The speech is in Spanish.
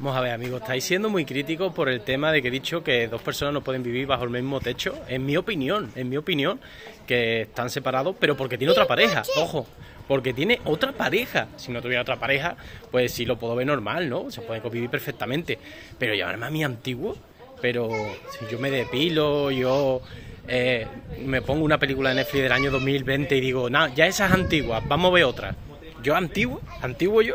Vamos a ver, amigos, estáis siendo muy críticos por el tema de que he dicho que dos personas no pueden vivir bajo el mismo techo. En mi opinión, en mi opinión, que están separados, pero porque tiene otra pareja, ojo, porque tiene otra pareja. Si no tuviera otra pareja, pues sí lo puedo ver normal, ¿no? Se puede convivir perfectamente. Pero llamarme a mi antiguo, pero si yo me depilo, yo eh, me pongo una película de Netflix del año 2020 y digo, nada, ya esa es antigua, vamos a ver otra. Yo antiguo, antiguo yo,